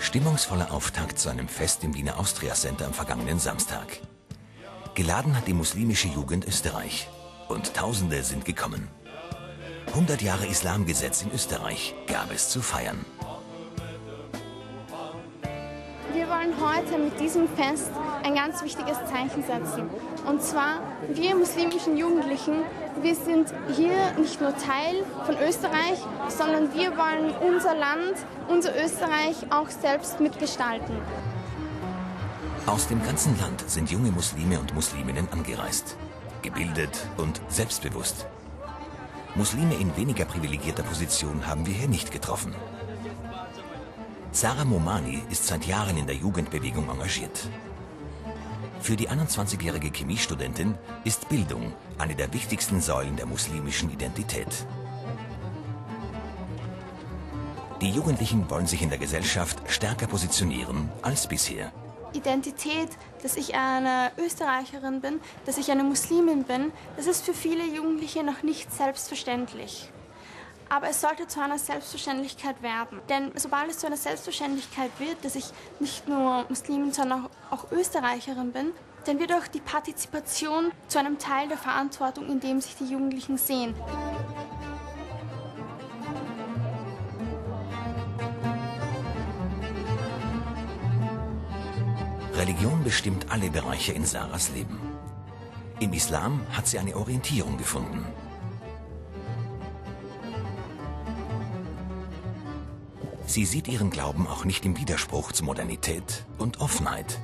Stimmungsvoller Auftakt zu einem Fest im Wiener Austria Center am vergangenen Samstag. Geladen hat die muslimische Jugend Österreich und Tausende sind gekommen. 100 Jahre Islamgesetz in Österreich gab es zu feiern. Wollen heute mit diesem Fest ein ganz wichtiges Zeichen setzen. Und zwar, wir muslimischen Jugendlichen, wir sind hier nicht nur Teil von Österreich, sondern wir wollen unser Land, unser Österreich auch selbst mitgestalten. Aus dem ganzen Land sind junge Muslime und Musliminnen angereist. Gebildet und selbstbewusst. Muslime in weniger privilegierter Position haben wir hier nicht getroffen. Sarah Momani ist seit Jahren in der Jugendbewegung engagiert. Für die 21-jährige Chemiestudentin ist Bildung eine der wichtigsten Säulen der muslimischen Identität. Die Jugendlichen wollen sich in der Gesellschaft stärker positionieren als bisher. Identität, dass ich eine Österreicherin bin, dass ich eine Muslimin bin, das ist für viele Jugendliche noch nicht selbstverständlich. Aber es sollte zu einer Selbstverständlichkeit werden. Denn sobald es zu einer Selbstverständlichkeit wird, dass ich nicht nur Muslimin, sondern auch Österreicherin bin, dann wird auch die Partizipation zu einem Teil der Verantwortung, in dem sich die Jugendlichen sehen. Religion bestimmt alle Bereiche in Sarahs Leben. Im Islam hat sie eine Orientierung gefunden. Sie sieht ihren Glauben auch nicht im Widerspruch zu Modernität und Offenheit.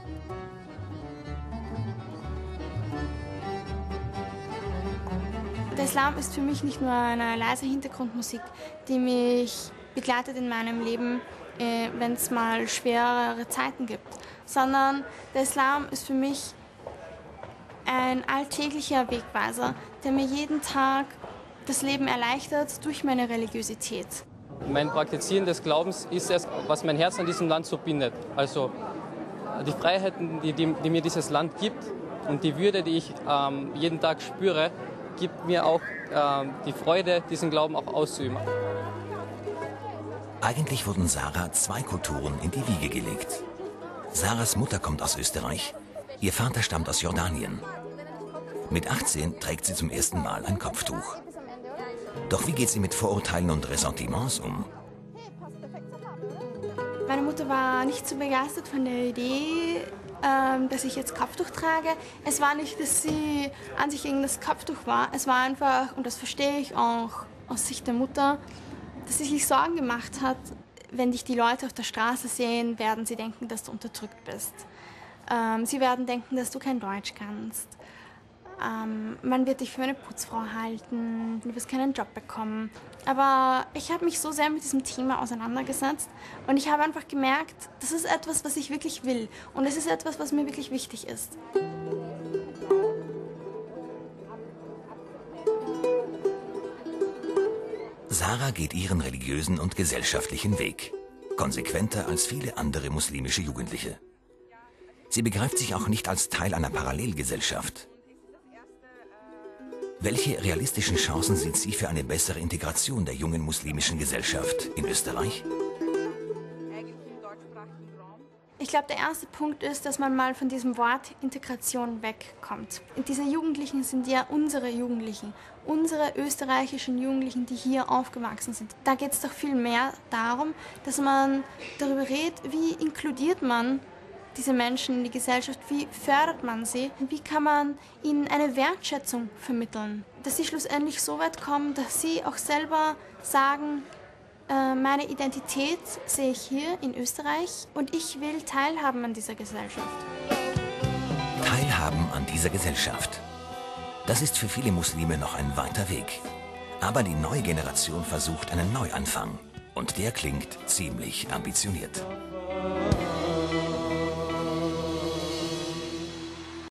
Der Islam ist für mich nicht nur eine leise Hintergrundmusik, die mich begleitet in meinem Leben, äh, wenn es mal schwerere Zeiten gibt, sondern der Islam ist für mich ein alltäglicher Wegweiser, der mir jeden Tag das Leben erleichtert durch meine Religiosität. Mein Praktizieren des Glaubens ist es, was mein Herz an diesem Land so bindet. Also die Freiheiten, die, die, die mir dieses Land gibt und die Würde, die ich ähm, jeden Tag spüre, gibt mir auch ähm, die Freude, diesen Glauben auch auszuüben. Eigentlich wurden Sarah zwei Kulturen in die Wiege gelegt. Sarahs Mutter kommt aus Österreich, ihr Vater stammt aus Jordanien. Mit 18 trägt sie zum ersten Mal ein Kopftuch. Doch wie geht sie mit Vorurteilen und Ressentiments um? Meine Mutter war nicht so begeistert von der Idee, ähm, dass ich jetzt Kopftuch trage. Es war nicht, dass sie an sich gegen das Kopftuch war. Es war einfach, und das verstehe ich auch aus Sicht der Mutter, dass sie sich Sorgen gemacht hat, wenn dich die Leute auf der Straße sehen, werden sie denken, dass du unterdrückt bist. Ähm, sie werden denken, dass du kein Deutsch kannst. Ähm, man wird dich für eine Putzfrau halten, du wirst keinen Job bekommen. Aber ich habe mich so sehr mit diesem Thema auseinandergesetzt und ich habe einfach gemerkt, das ist etwas, was ich wirklich will und es ist etwas, was mir wirklich wichtig ist. Sarah geht ihren religiösen und gesellschaftlichen Weg. Konsequenter als viele andere muslimische Jugendliche. Sie begreift sich auch nicht als Teil einer Parallelgesellschaft. Welche realistischen Chancen sieht sie für eine bessere Integration der jungen muslimischen Gesellschaft in Österreich? Ich glaube, der erste Punkt ist, dass man mal von diesem Wort Integration wegkommt. Diese Jugendlichen sind ja unsere Jugendlichen, unsere österreichischen Jugendlichen, die hier aufgewachsen sind. Da geht es doch viel mehr darum, dass man darüber redet, wie inkludiert man diese Menschen in die Gesellschaft? Wie fördert man sie? Wie kann man ihnen eine Wertschätzung vermitteln? Dass sie schlussendlich so weit kommen, dass sie auch selber sagen, äh, meine Identität sehe ich hier in Österreich und ich will teilhaben an dieser Gesellschaft. Teilhaben an dieser Gesellschaft. Das ist für viele Muslime noch ein weiter Weg. Aber die neue Generation versucht einen Neuanfang. Und der klingt ziemlich ambitioniert.